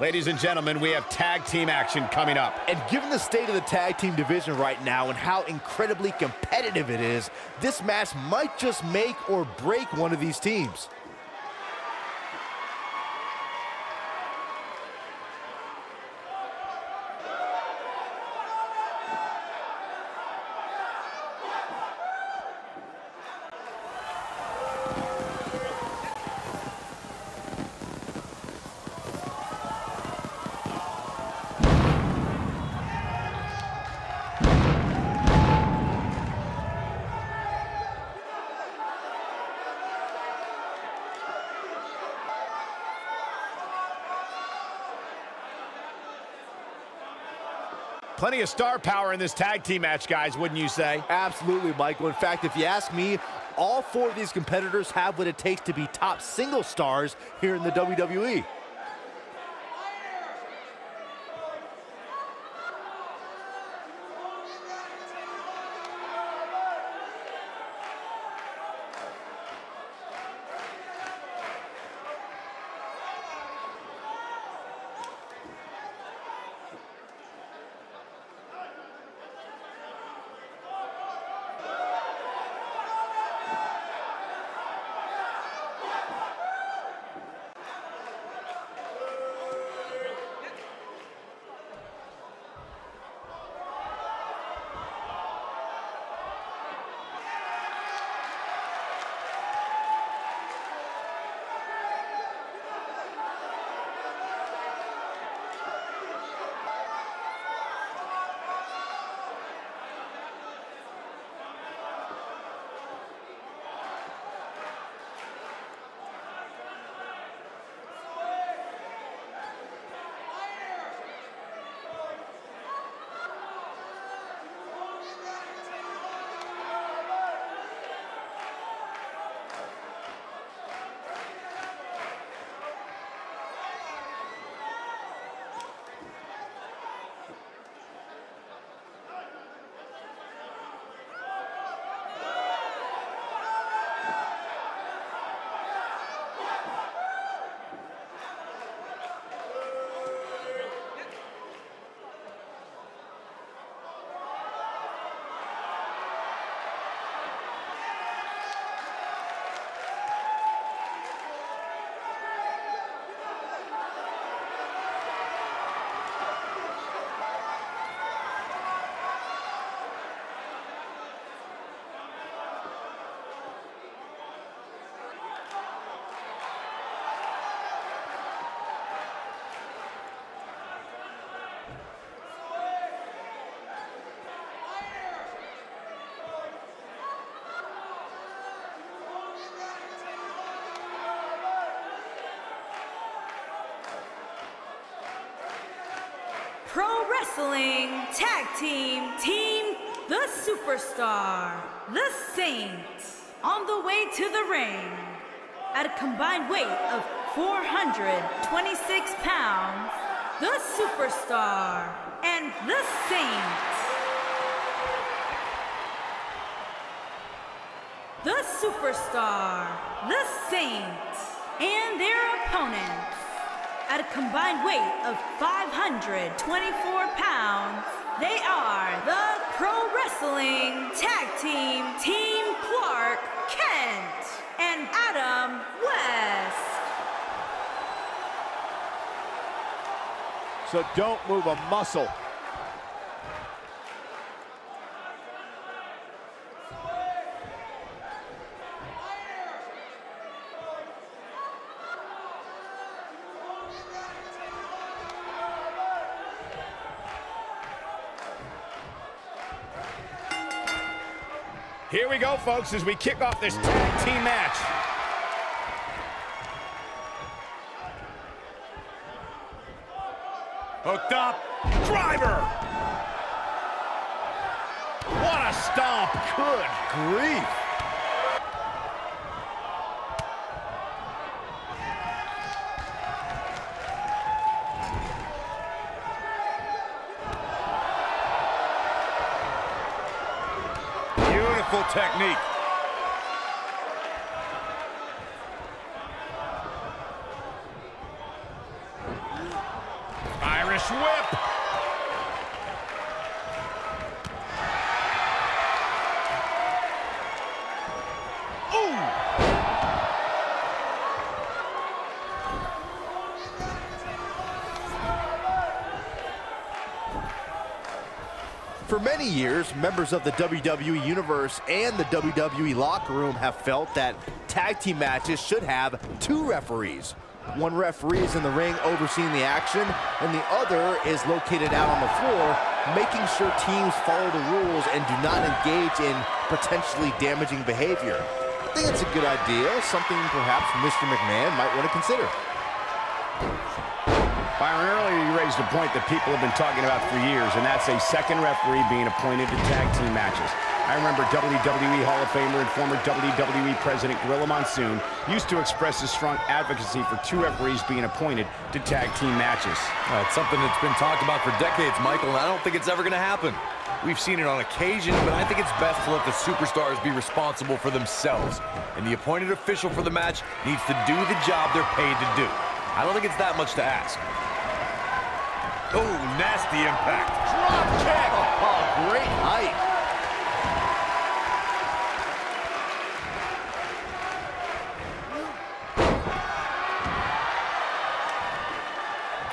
Ladies and gentlemen, we have tag team action coming up. And given the state of the tag team division right now and how incredibly competitive it is, this match might just make or break one of these teams. Plenty of star power in this tag team match, guys, wouldn't you say? Absolutely, Michael. In fact, if you ask me, all four of these competitors have what it takes to be top single stars here in the WWE. Pro Wrestling Tag Team Team The Superstar, The Saint, on the way to the ring. At a combined weight of 426 pounds, The Superstar and The Saint. The Superstar, The Saint, and their opponents at a combined weight of 524 pounds, they are the Pro Wrestling Tag Team Team Clark Kent and Adam West. So don't move a muscle. We go, folks, as we kick off this tag team match. Hooked up. Driver. What a stomp. Good grief. Technique. Irish whip. For many years, members of the WWE Universe and the WWE locker room have felt that tag team matches should have two referees. One referee is in the ring overseeing the action, and the other is located out on the floor, making sure teams follow the rules and do not engage in potentially damaging behavior. I think it's a good idea, something perhaps Mr. McMahon might want to consider. Byron, earlier you raised a point that people have been talking about for years, and that's a second referee being appointed to tag team matches. I remember WWE Hall of Famer and former WWE President Gorilla Monsoon used to express his strong advocacy for two referees being appointed to tag team matches. Uh, it's something that's been talked about for decades, Michael, and I don't think it's ever going to happen. We've seen it on occasion, but I think it's best to let the superstars be responsible for themselves. And the appointed official for the match needs to do the job they're paid to do. I don't think it's that much to ask. Oh, nasty impact. Drop kick! Oh, great height.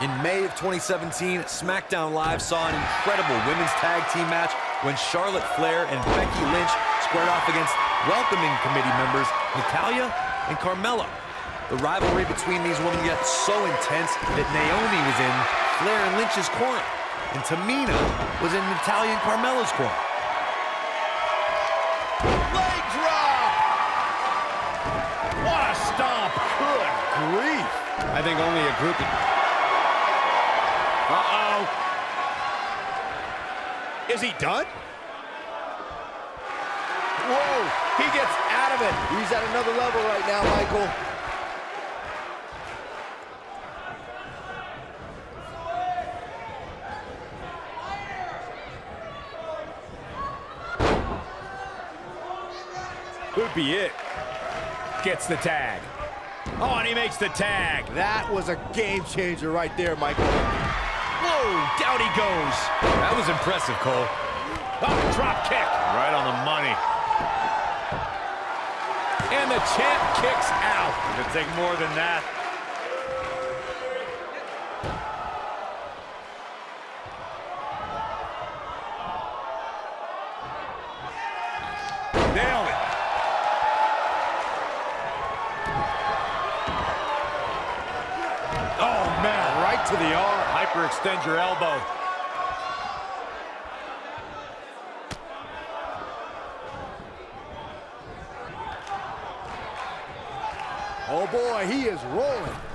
In May of 2017, SmackDown Live saw an incredible women's tag team match when Charlotte Flair and Becky Lynch squared off against welcoming committee members Natalya and Carmella. The rivalry between these women got so intense that Naomi was in Flair and Lynch's corner, and Tamina was in Natalya and Carmella's corner. Leg drop! What a stomp! Good grief! I think only a group of... Uh-oh. Is he done? Whoa, he gets out of it. He's at another level right now, Michael. Could be it. Gets the tag. Oh, and he makes the tag. That was a game changer right there, Michael. Whoa, down he goes. That was impressive, Cole. Oh, drop kick. Right on the money. And the champ kicks out. It'll take more than that. Oh, man, right to the arm. Hyperextend your elbow. Oh boy, he is rolling.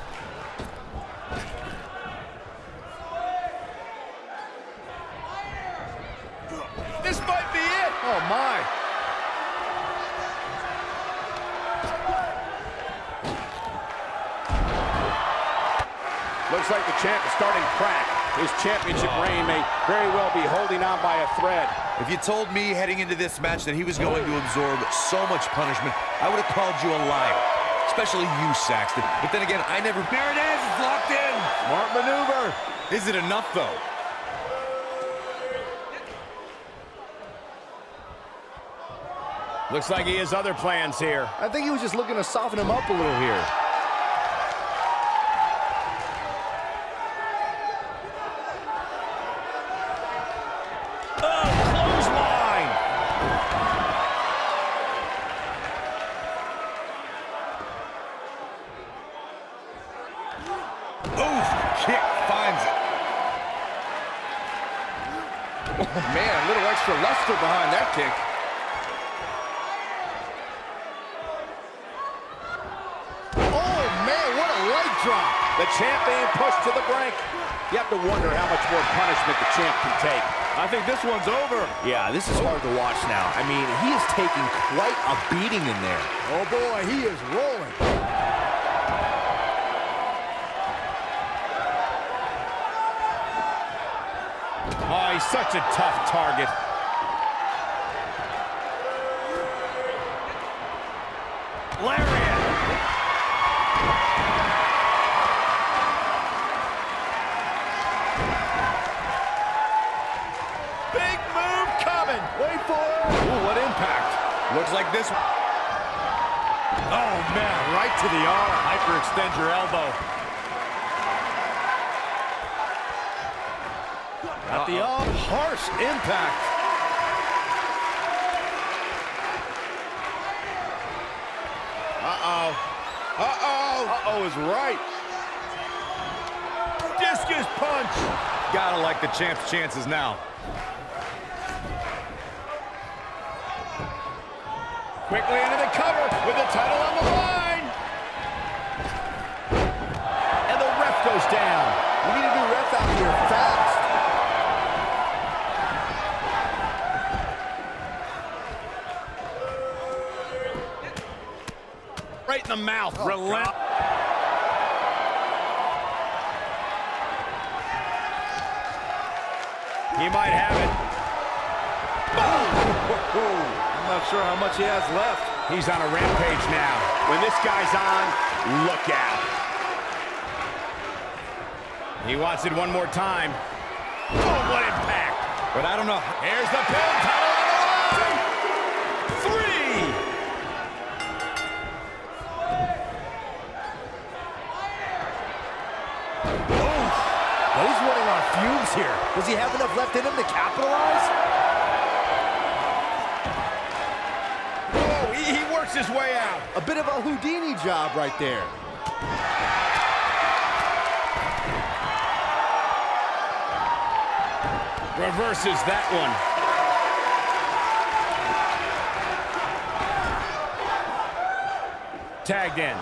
Looks like the champ is starting to crack. His championship oh. reign may very well be holding on by a thread. If you told me heading into this match that he was going to absorb so much punishment, I would have called you a liar. Especially you, Saxton. But then again, I never... There it is! It's locked in! Smart maneuver. Is it enough, though? Looks like he has other plans here. I think he was just looking to soften him up a little here. Oh, clothesline. Oof! Kick finds it. Oh, man, a little extra luster behind that kick. Oh man, what a leg drop. The champ being pushed to the brink. You have to wonder how much more punishment the champ can take. I think this one's over. Yeah, this is hard to watch now. I mean, he is taking quite a beating in there. Oh boy, he is rolling. Oh, he's such a tough target. Lariat. Impact. Looks like this. Oh, man, right to the arm. Hyperextend your elbow. At the arm, harsh impact. Uh-oh. Uh-oh. Uh-oh is right. Discus punch. Gotta like the champ's chances now. Quickly into the cover with the title on the line. And the ref goes down. We need a new ref out here fast. Right in the mouth. Oh, Relent. He might have it. I'm not sure how much he has left. He's on a rampage now. When this guy's on, look out. He wants it one more time. Oh, what impact. But I don't know. Here's the pin. Title on the line. Three. But he's running on fumes here. Does he have enough left in him to capitalize? Works his way out. A bit of a Houdini job right there. Reverses that one. Tagged in.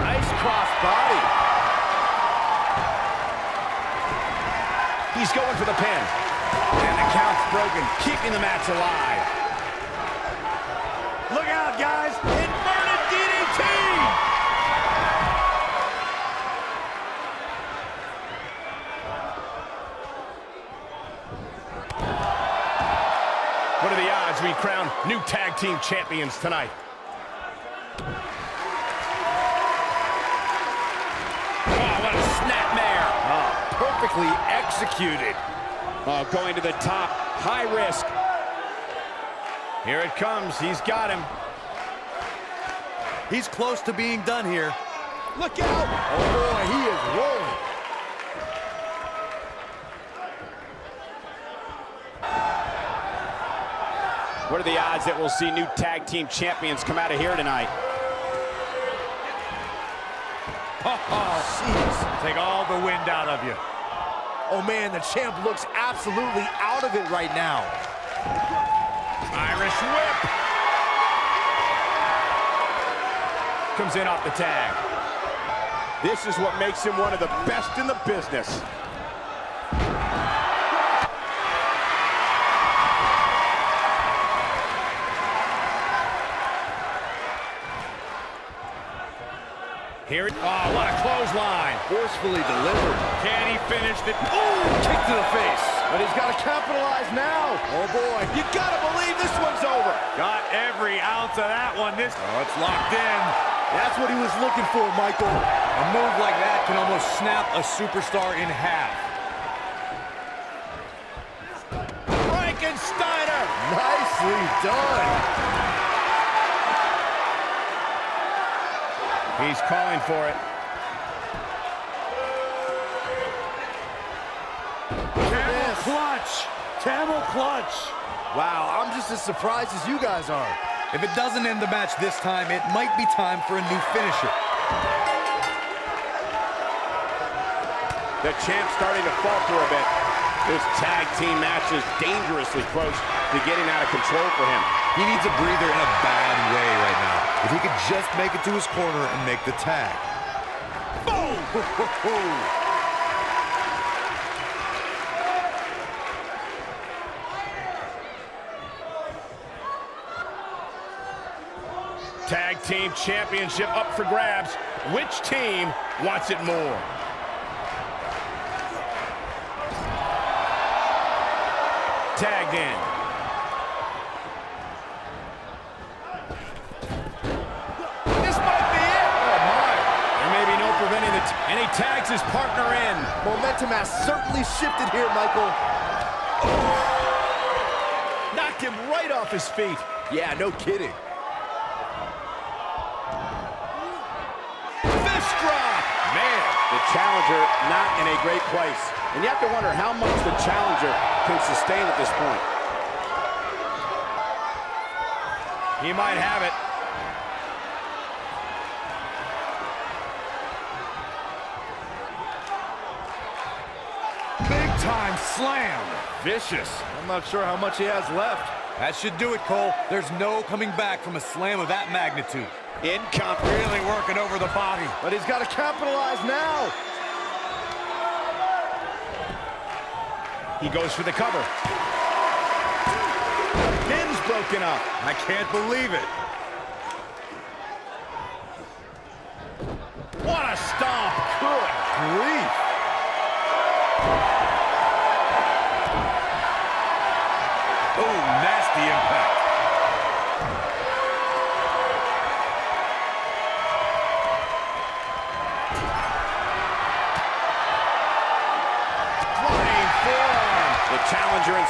Nice cross body. He's going for the pin. Count's broken, keeping the match alive. Look out, guys. Inverted DDT. What are the odds we crown new tag team champions tonight? Oh, what a snapmare. Ah, perfectly executed. Oh, going to the top, high risk. Here it comes, he's got him. He's close to being done here. Look out. Oh, boy, he is rolling. What are the odds that we'll see new tag team champions come out of here tonight? Oh, oh. Jeez. Take all the wind out of you. Oh, man, the champ looks absolutely out of it right now. Irish whip. Comes in off the tag. This is what makes him one of the best in the business. Forcefully delivered. Can he finish it? Ooh, kick to the face. But he's got to capitalize now. Oh, boy. You got to believe this one's over. Got every ounce of that one. This, oh, it's locked in. That's what he was looking for, Michael. A move like that can almost snap a superstar in half. Frankensteiner. Nicely done. He's calling for it. Clutch. Camel clutch. Wow, I'm just as surprised as you guys are. If it doesn't end the match this time, it might be time for a new finisher. The champ's starting to falter a bit. This tag team match is dangerously close to getting out of control for him. He needs a breather in a bad way right now. If he could just make it to his corner and make the tag. Tag team championship up for grabs. Which team wants it more? Tagged in. This might be it. Oh, my. There may be no preventing the... and he tags his partner in. Momentum has certainly shifted here, Michael. Knocked him right off his feet. Yeah, no kidding. Fist drop! Man, The challenger not in a great place. And you have to wonder how much the challenger can sustain at this point. he might have it. Big time slam. Vicious. I'm not sure how much he has left. That should do it, Cole. There's no coming back from a slam of that magnitude. Income really working over the body. But he's got to capitalize now. He goes for the cover. Pin's broken up. I can't believe it. What a stomp. Good grief.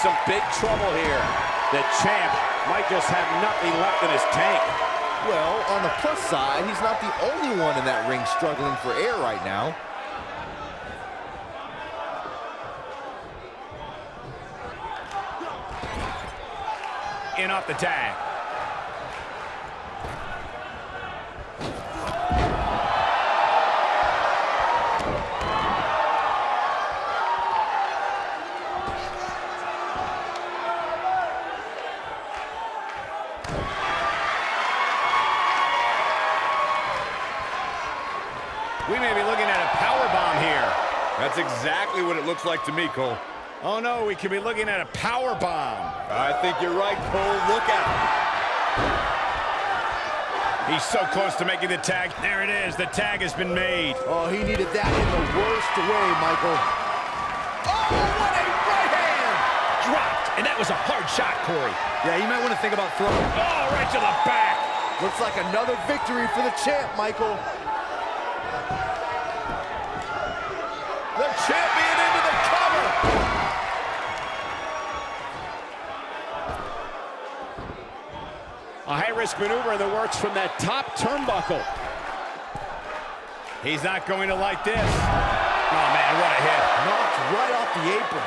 Some big trouble here. The champ might just have nothing left in his tank. Well, on the plus side, he's not the only one in that ring struggling for air right now. In off the tag. Like to me, Cole. Oh no, we could be looking at a power bomb. I think you're right, Cole. Look out. He's so close to making the tag. There it is. The tag has been made. Oh, he needed that in the worst way, Michael. Oh, what a right hand! Dropped, and that was a hard shot, Corey. Yeah, you might want to think about throwing. Oh, right to the back. Looks like another victory for the champ, Michael. The champion into the cover. High-risk maneuver in the works from that top turnbuckle. He's not going to like this. Oh, man, what a hit. Knocked right off the apron.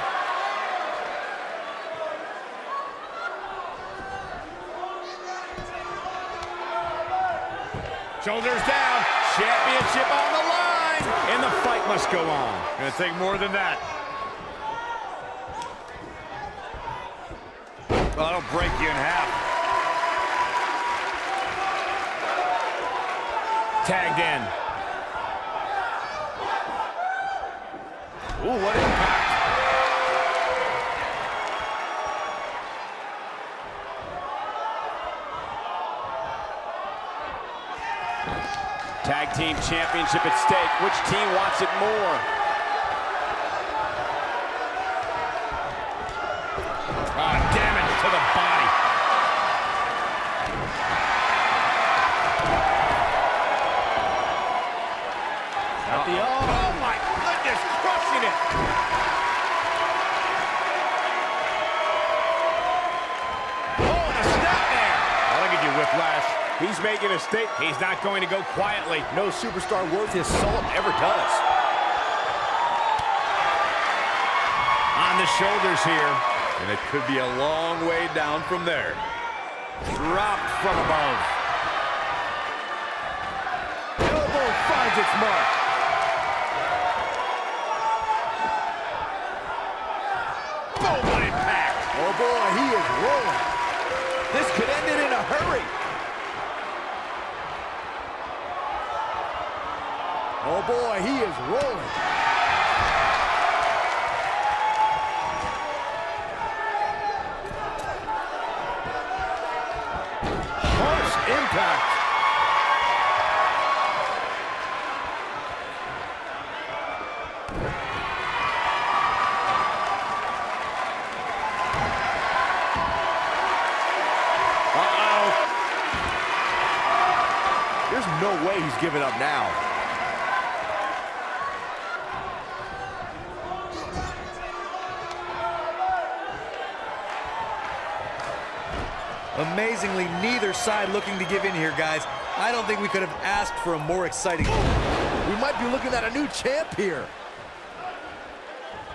Shoulders down. Championship on the line. And the fight must go on. Gonna take more than that. Well, That'll break you in half. Tagged in. Ooh, what impact. Tag team championship at stake. Which team wants it more? Making a. He's not going to go quietly. No superstar worth his salt ever does. On the shoulders here. And it could be a long way down from there. Dropped from above. Elbow finds its mark. Oh, what impact. Oh boy, he is rolling. This could end it in a hurry. Oh boy, he is rolling. Harsh impact. Uh-oh. There's no way he's giving up now. Amazingly, neither side looking to give in here, guys. I don't think we could have asked for a more exciting... We might be looking at a new champ here.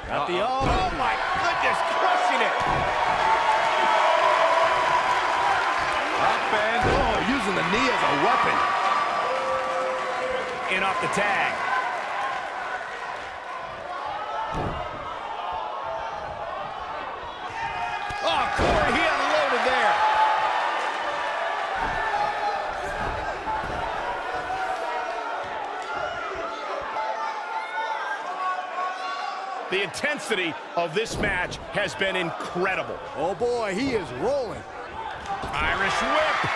Got the oh, oh my goodness, crushing it. Up and Oh, using the knee as a weapon. In off the tag. Oh, Corey, he unloaded there. The intensity of this match has been incredible. Oh boy, he is rolling. Irish whip.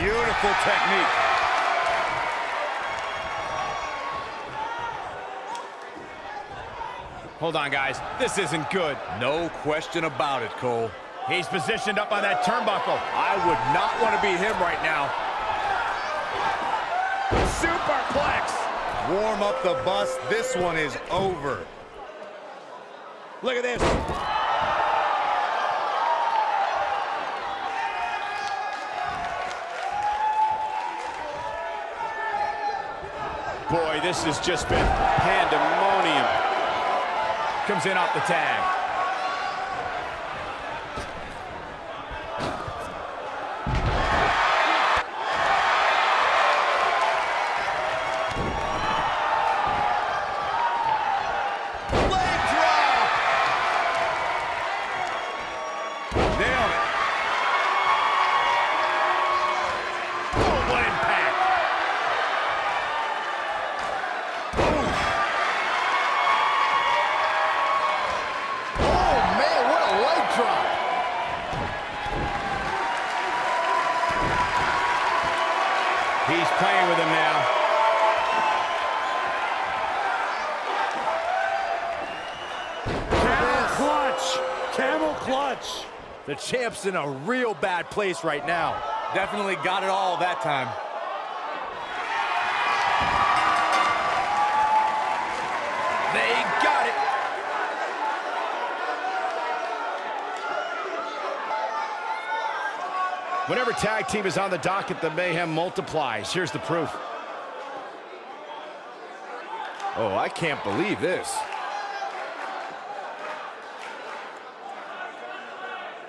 beautiful technique. Hold on, guys. This isn't good. No question about it, Cole. He's positioned up on that turnbuckle. I would not want to be him right now. Superplex. Warm up the bus. This one is over. Look at this. Boy, this has just been pandemonium. Comes in off the tag. Playing with him now. Camel clutch. Camel clutch. The champ's in a real bad place right now. Definitely got it all that time. Whenever tag team is on the docket, the mayhem multiplies. Here's the proof. Oh, I can't believe this.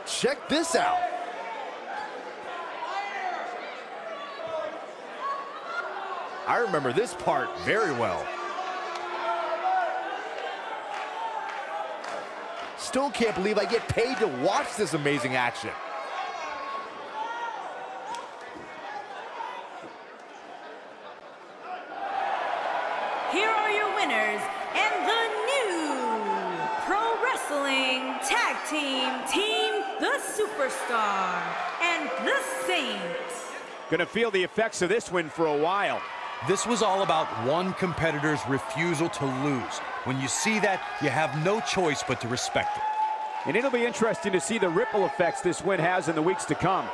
Check this out. I remember this part very well. Still can't believe I get paid to watch this amazing action. Saints. Gonna feel the effects of this win for a while. This was all about one competitor's refusal to lose. When you see that, you have no choice but to respect it. And it'll be interesting to see the ripple effects this win has in the weeks to come.